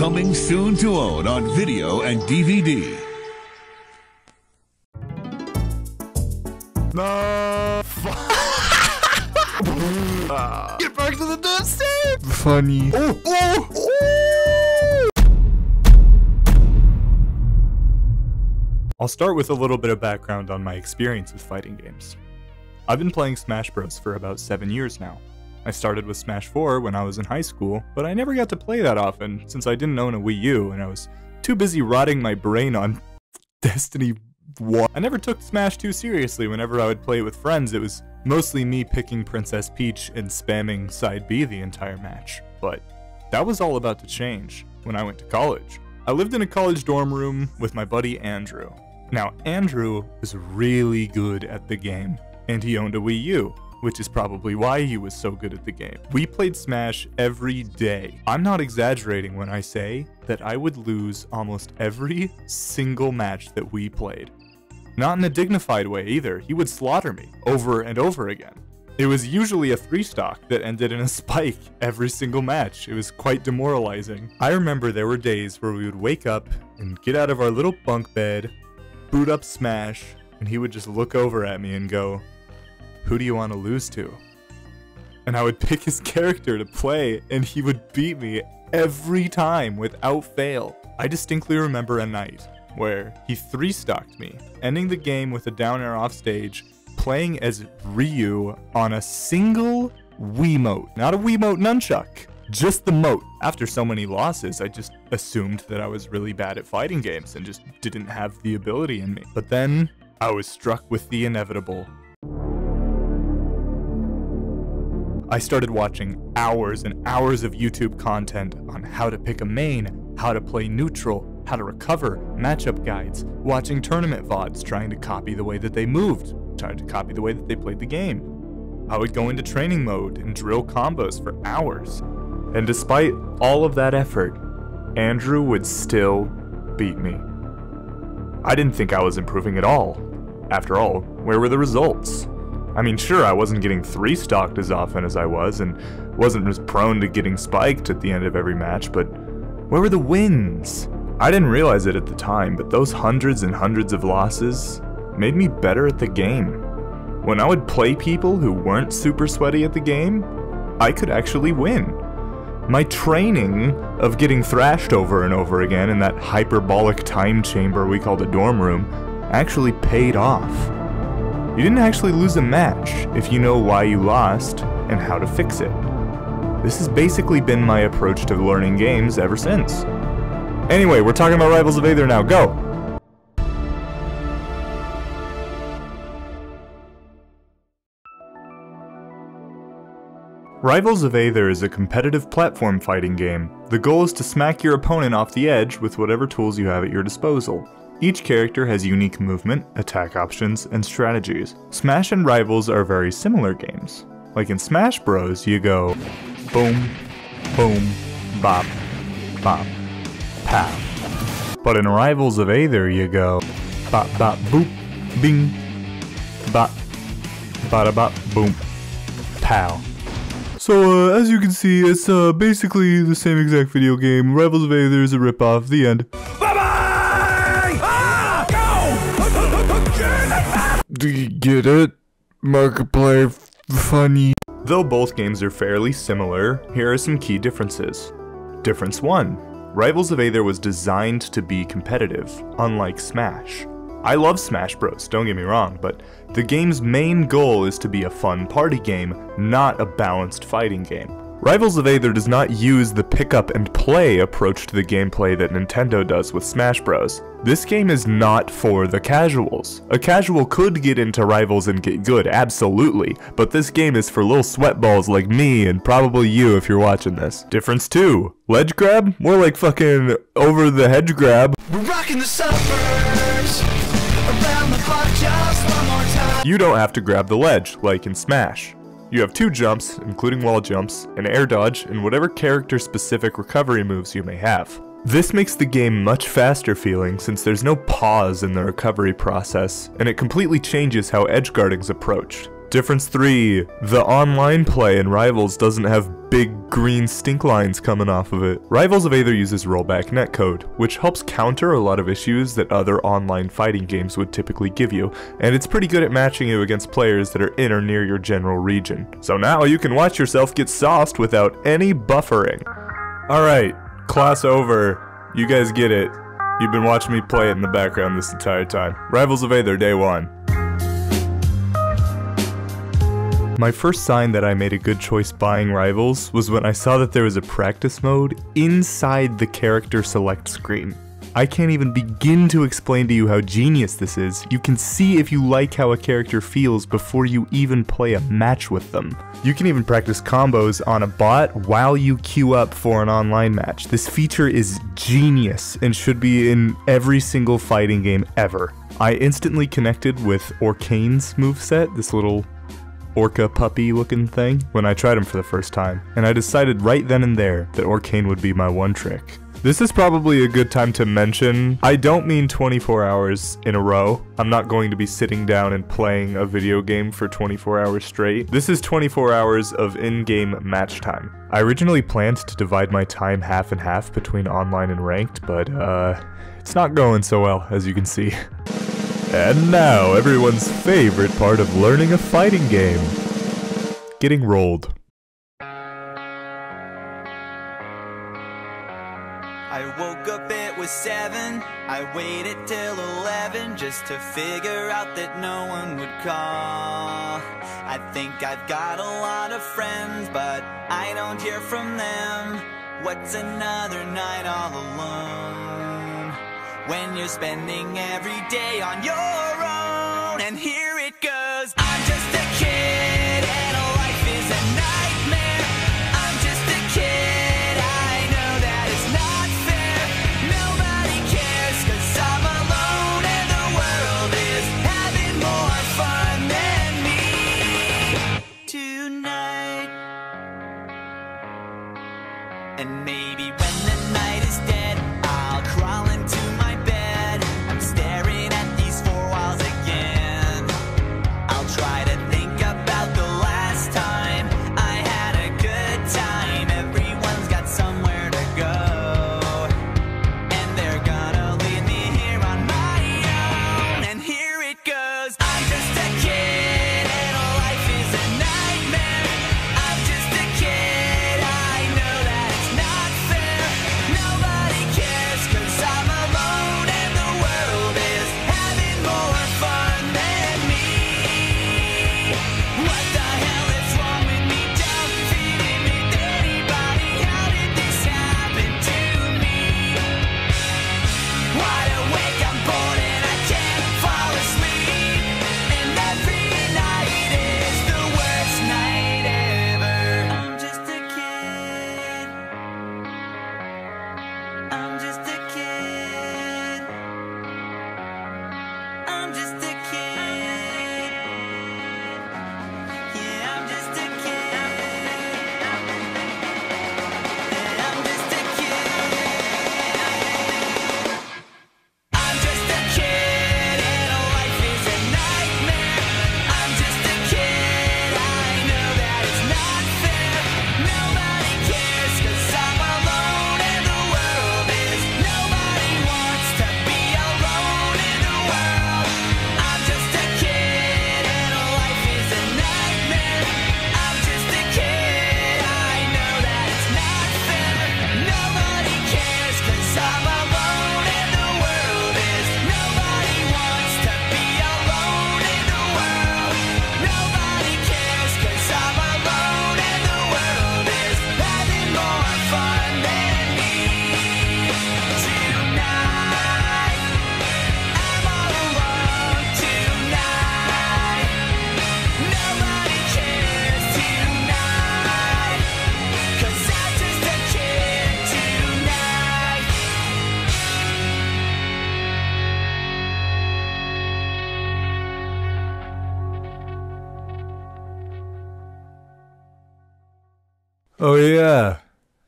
Coming soon to own on video and DVD. No. Get back to the death. Funny. Oh, oh, oh. I'll start with a little bit of background on my experience with fighting games. I've been playing Smash Bros. for about 7 years now. I started with Smash 4 when I was in high school, but I never got to play that often since I didn't own a Wii U and I was too busy rotting my brain on Destiny 1. I never took Smash 2 seriously whenever I would play it with friends. It was mostly me picking Princess Peach and spamming side B the entire match. But that was all about to change when I went to college. I lived in a college dorm room with my buddy Andrew. Now, Andrew was really good at the game, and he owned a Wii U, which is probably why he was so good at the game. We played Smash every day. I'm not exaggerating when I say that I would lose almost every single match that we played. Not in a dignified way either, he would slaughter me over and over again. It was usually a three stock that ended in a spike every single match. It was quite demoralizing. I remember there were days where we would wake up and get out of our little bunk bed, boot up Smash, and he would just look over at me and go, Who do you want to lose to? And I would pick his character to play, and he would beat me every time without fail. I distinctly remember a night where he three stocked me, ending the game with a down air off stage, playing as Ryu on a single Wiimote, not a Wiimote nunchuck. Just the moat. After so many losses, I just assumed that I was really bad at fighting games and just didn't have the ability in me. But then, I was struck with the inevitable. I started watching hours and hours of YouTube content on how to pick a main, how to play neutral, how to recover, matchup guides, watching tournament VODs trying to copy the way that they moved, trying to copy the way that they played the game. I would go into training mode and drill combos for hours. And despite all of that effort, Andrew would still beat me. I didn't think I was improving at all. After all, where were the results? I mean, sure, I wasn't getting three stocked as often as I was, and wasn't as prone to getting spiked at the end of every match, but where were the wins? I didn't realize it at the time, but those hundreds and hundreds of losses made me better at the game. When I would play people who weren't super sweaty at the game, I could actually win. My training of getting thrashed over and over again in that hyperbolic time chamber we called a dorm room actually paid off. You didn't actually lose a match if you know why you lost and how to fix it. This has basically been my approach to learning games ever since. Anyway, we're talking about Rivals of Aether now. Go! Rivals of Aether is a competitive platform fighting game. The goal is to smack your opponent off the edge with whatever tools you have at your disposal. Each character has unique movement, attack options, and strategies. Smash and Rivals are very similar games. Like in Smash Bros, you go boom, boom, bop, bop, pow. But in Rivals of Aether, you go bop, bop, boop, bing, bop, bada, bop, boom, pow. So, uh, as you can see, it's uh, basically the same exact video game. Rivals of Aether is a ripoff. The end. Do you get it? Markiplier funny. Though both games are fairly similar, here are some key differences. Difference 1. Rivals of Aether was designed to be competitive, unlike Smash. I love Smash Bros, don't get me wrong, but the game's main goal is to be a fun party game, not a balanced fighting game. Rivals of Aether does not use the pick up and play approach to the gameplay that Nintendo does with Smash Bros. This game is not for the casuals. A casual could get into Rivals and get good, absolutely, but this game is for little sweatballs like me and probably you if you're watching this. Difference 2. Ledge grab? More like fucking over the hedge grab. We're rocking the suburbs around the clock just one more time. You don't have to grab the ledge, like in Smash. You have two jumps, including wall jumps, an air dodge, and whatever character-specific recovery moves you may have. This makes the game much faster feeling since there's no pause in the recovery process, and it completely changes how edge guarding's approached. Difference 3 The online play in Rivals doesn't have big green stink lines coming off of it. Rivals of Aether uses rollback netcode, which helps counter a lot of issues that other online fighting games would typically give you, and it's pretty good at matching you against players that are in or near your general region. So now you can watch yourself get sauced without any buffering. Alright, class over. You guys get it. You've been watching me play it in the background this entire time. Rivals of Aether, day one. My first sign that I made a good choice buying Rivals was when I saw that there was a practice mode inside the character select screen. I can't even begin to explain to you how genius this is. You can see if you like how a character feels before you even play a match with them. You can even practice combos on a bot while you queue up for an online match. This feature is genius and should be in every single fighting game ever. I instantly connected with Orcane's moveset, this little orca puppy looking thing, when I tried him for the first time, and I decided right then and there that Orcane would be my one trick. This is probably a good time to mention, I don't mean 24 hours in a row. I'm not going to be sitting down and playing a video game for 24 hours straight. This is 24 hours of in-game match time. I originally planned to divide my time half and half between online and ranked, but uh, it's not going so well, as you can see. And now, everyone's favorite part of learning a fighting game. Getting rolled. I woke up, it was seven. I waited till eleven just to figure out that no one would call. I think I've got a lot of friends, but I don't hear from them. What's another night all alone? When you're spending every day on your own, and here it goes. I'm just a kid, and life is a nightmare. I'm just a kid, I know that it's not fair. Nobody cares, cause I'm alone, and the world is having more fun than me tonight. And maybe when the night is dead, Oh yeah,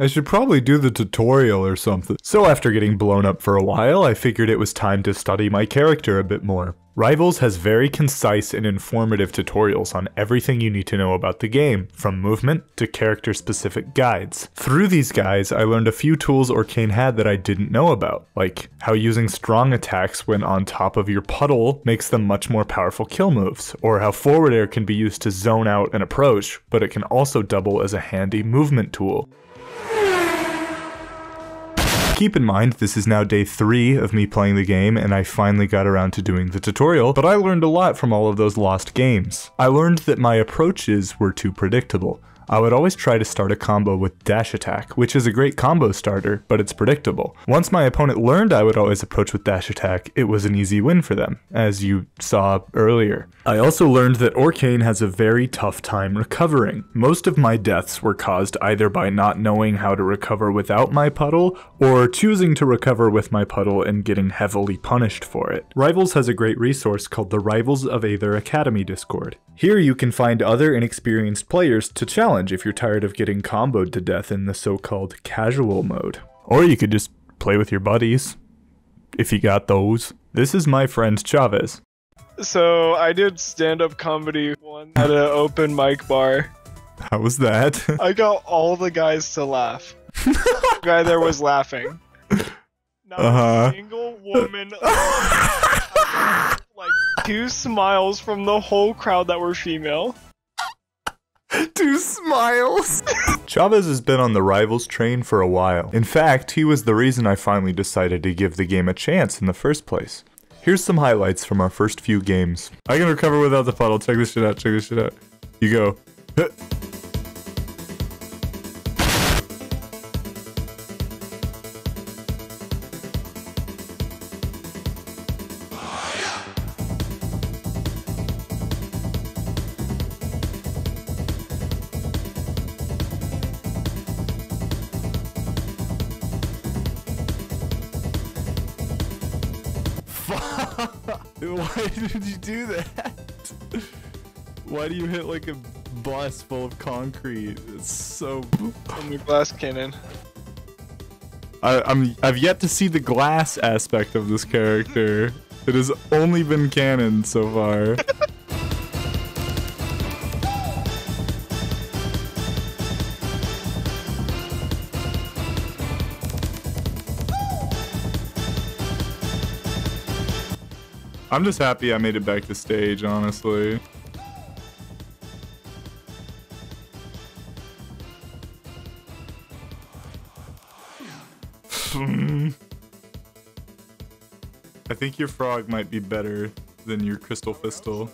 I should probably do the tutorial or something. So after getting blown up for a while, I figured it was time to study my character a bit more. Rivals has very concise and informative tutorials on everything you need to know about the game, from movement to character specific guides. Through these guides, I learned a few tools Orcane had that I didn't know about, like how using strong attacks when on top of your puddle makes them much more powerful kill moves, or how forward air can be used to zone out an approach, but it can also double as a handy movement tool. Keep in mind, this is now day 3 of me playing the game, and I finally got around to doing the tutorial, but I learned a lot from all of those lost games. I learned that my approaches were too predictable. I would always try to start a combo with dash attack, which is a great combo starter, but it's predictable. Once my opponent learned I would always approach with dash attack, it was an easy win for them, as you saw earlier. I also learned that Orcane has a very tough time recovering. Most of my deaths were caused either by not knowing how to recover without my puddle, or choosing to recover with my puddle and getting heavily punished for it. Rivals has a great resource called the Rivals of Aether Academy Discord. Here you can find other inexperienced players to challenge if you're tired of getting comboed to death in the so-called casual mode. Or you could just play with your buddies, if you got those. This is my friend Chavez. So I did stand-up comedy one at an open mic bar. How was that? I got all the guys to laugh. the guy there was laughing. Not Uh-huh. a single woman. like two smiles from the whole crowd that were female. Two smiles. Chavez has been on the Rivals train for a while. In fact, he was the reason I finally decided to give the game a chance in the first place. Here's some highlights from our first few games. I can recover without the puddle. Check this shit out. Check this shit out. You go. Huh. Why did you do that? Why do you hit like a bus full of concrete? It's so. On the glass cannon. I, I'm. I've yet to see the glass aspect of this character. It has only been canon so far. I'm just happy I made it back to stage, honestly. I think your frog might be better than your crystal fistal.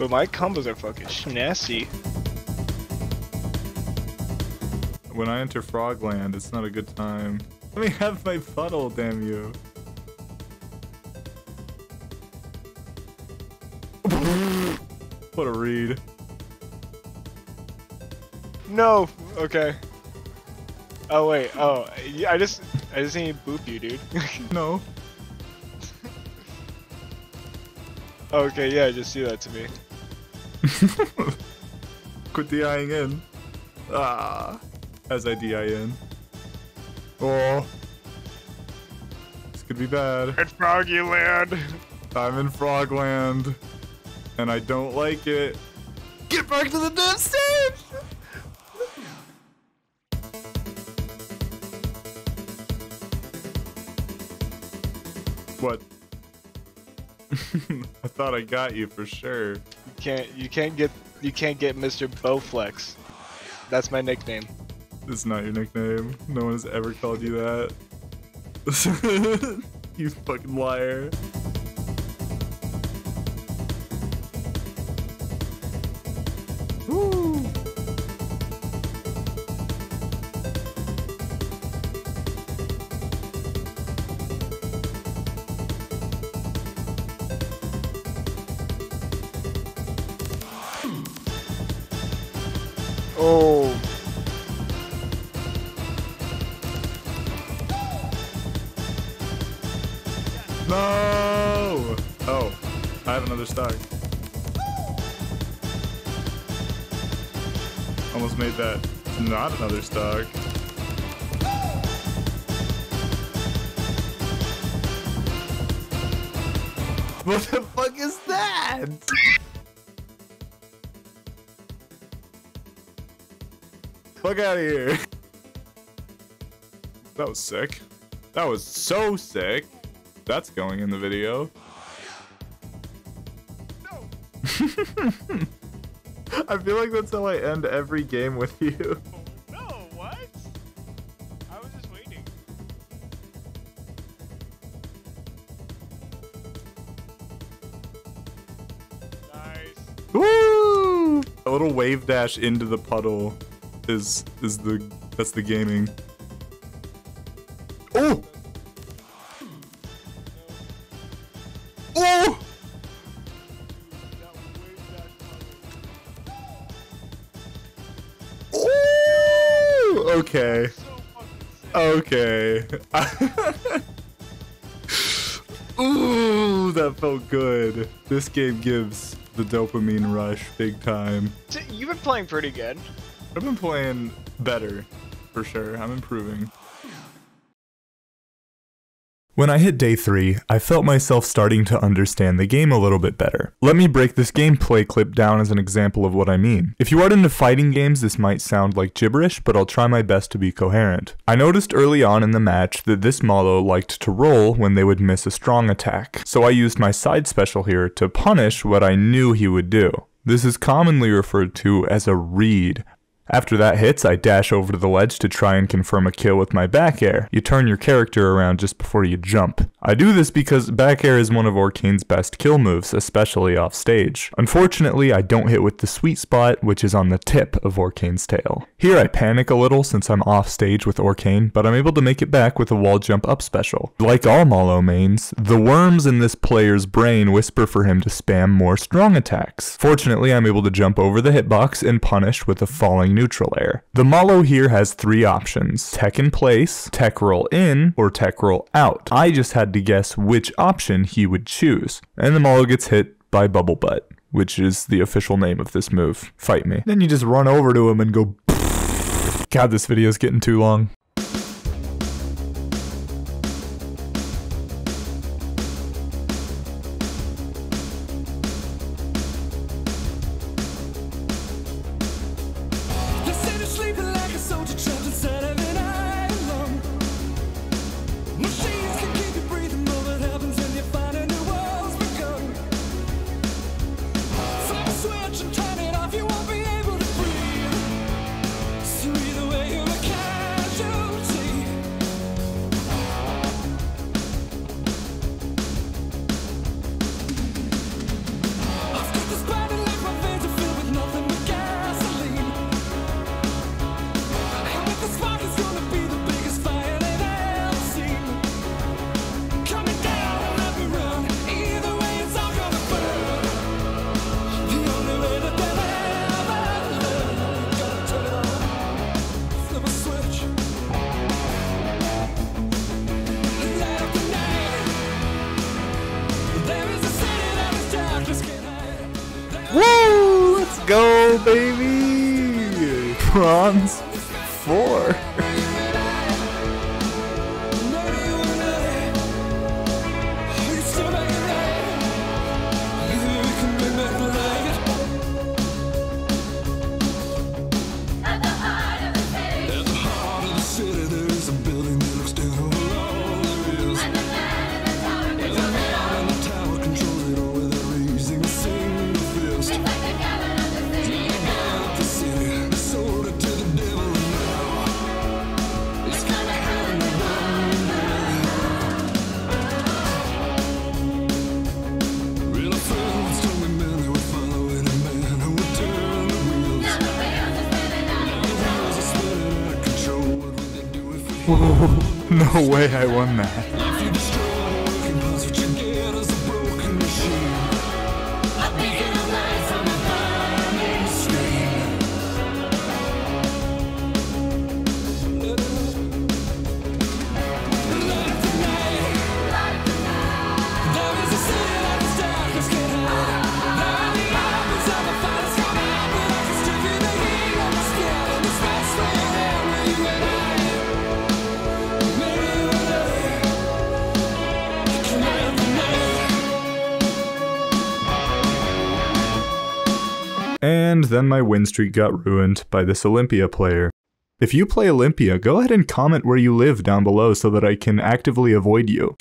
But my combos are fucking nasty. When I enter Frogland, it's not a good time. Let me have my puddle, damn you. what a read. No. Okay. Oh wait. Oh, I just I just need to boop you, dude. No. okay, yeah, just do that to me. Quit DIing in. Ah. As I DI in. Oh. This could be bad. It's Froggy Land. I'm in Frogland. And I don't like it. Get back to the dev stage! What? I thought I got you for sure. Can't you can't get you can't get Mr. Bowflex. That's my nickname. It's not your nickname. No one has ever called you that. you fucking liar. Oh. No! Oh, I have another stock. Almost made that not another stock. What the fuck is that? Out of here. That was sick. That was so sick. That's going in the video. I feel like that's how I end every game with you. No, what? I was just waiting. Nice. Woo! A little wave dash into the puddle is is the that's the gaming. Oh! Oh! Ooh! Okay. Okay. Ooh, that felt good. This game gives the dopamine rush big time. You've been playing pretty good. I've been playing better, for sure. I'm improving. When I hit day 3, I felt myself starting to understand the game a little bit better. Let me break this gameplay clip down as an example of what I mean. If you aren't into fighting games, this might sound like gibberish, but I'll try my best to be coherent. I noticed early on in the match that this Mollo liked to roll when they would miss a strong attack, so I used my side special here to punish what I knew he would do. This is commonly referred to as a read. After that hits, I dash over to the ledge to try and confirm a kill with my back air. You turn your character around just before you jump. I do this because back air is one of Orcane's best kill moves, especially off stage. Unfortunately, I don't hit with the sweet spot, which is on the tip of Orcane's tail. Here I panic a little since I'm off stage with Orcane, but I'm able to make it back with a wall jump up special. Like all Mollo mains, the worms in this player's brain whisper for him to spam more strong attacks. Fortunately, I'm able to jump over the hitbox and punish with a falling neutral air. The Mollo here has three options tech in place, tech roll in, or tech roll out. I just had to guess which option he would choose, and the Mollo gets hit by Bubble Butt. Which is the official name of this move. Fight me. Then you just run over to him and go. God, this video's getting too long. Baby! No way I won that. Then my win streak got ruined by this Olympia player. If you play Olympia, go ahead and comment where you live down below so that I can actively avoid you.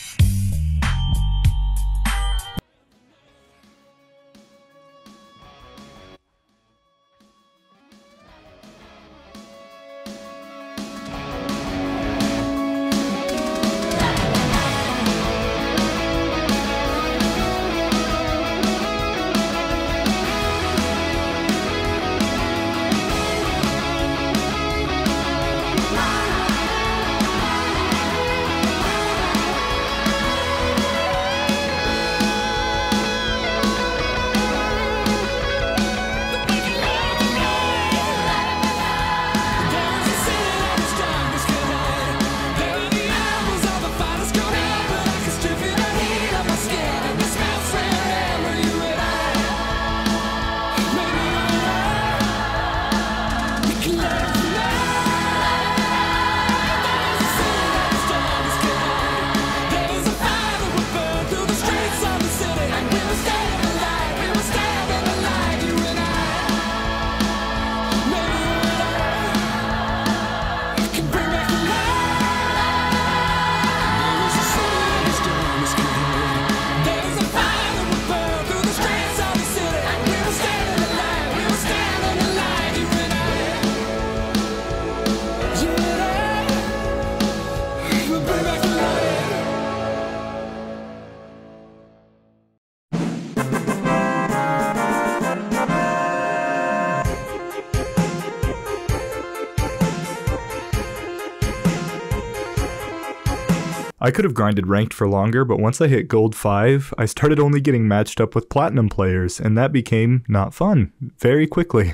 I could have grinded ranked for longer, but once I hit gold 5, I started only getting matched up with platinum players, and that became not fun very quickly.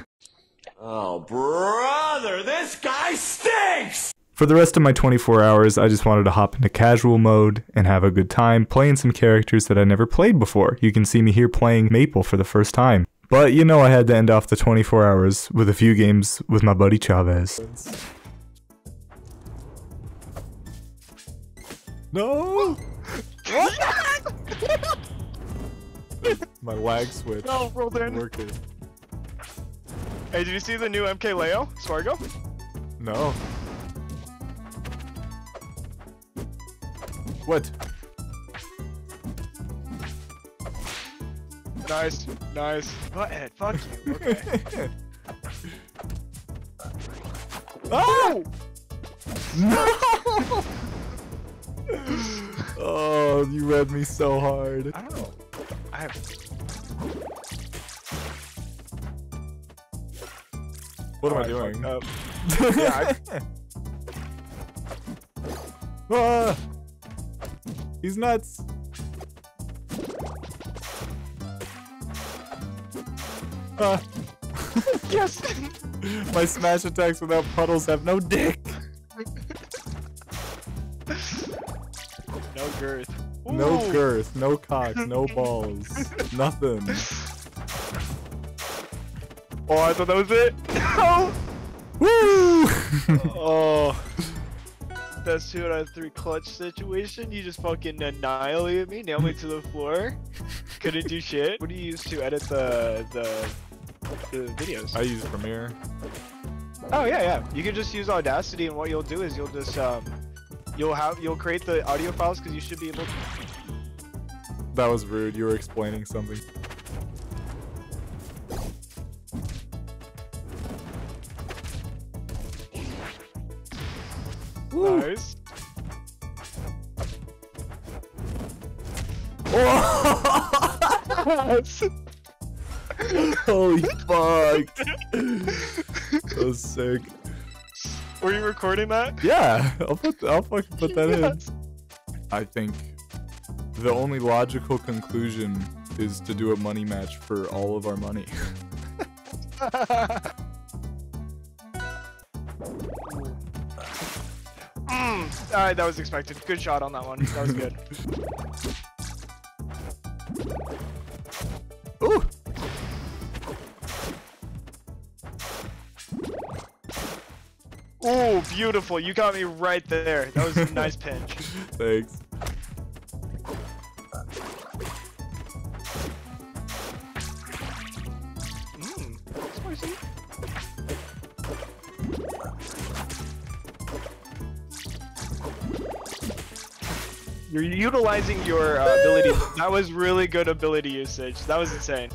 Oh, brother, this guy stinks! For the rest of my 24 hours, I just wanted to hop into casual mode and have a good time playing some characters that I never played before. You can see me here playing Maypul for the first time. But you know I had to end off the 24 hours with a few games with my buddy Chavez. No! my lag switch. No, rolled in. Working. Hey, did you see the new MK Leo? Spargo? No. What? Nice, nice. Butthead, fuck you. Okay. Oh! No! oh, you read me so hard. I don't know. I have. What am Oh, I doing? up. yeah, I, Ah! He's nuts. Ah, yes. my smash attacks without puddles have no dick. No Ooh. girth, no cock, no balls, nothing. Oh, I thought that was it. Woo! oh. That's two out of three clutch situation. You just fucking annihilated me, nailed me to the floor. Couldn't do shit. What do you use to edit the the, the videos? I use Premiere. Oh yeah, yeah. You can just use Audacity, and what you'll do is you'll just um, you'll have you'll create the audio files because you should be able. to... That was rude. You were explaining something. Nice. Holy fuck! that was sick. Were you recording that? Yeah, I'll put I'll fucking put that Yes. in. I think the only logical conclusion is to do a money match for all of our money. Mm. Alright, that was expected. Good shot on that one. That was good. Beautiful. You got me right there. That was a nice pinch. Thanks. You're utilizing your uh, ability. That was really good ability usage. That was insane.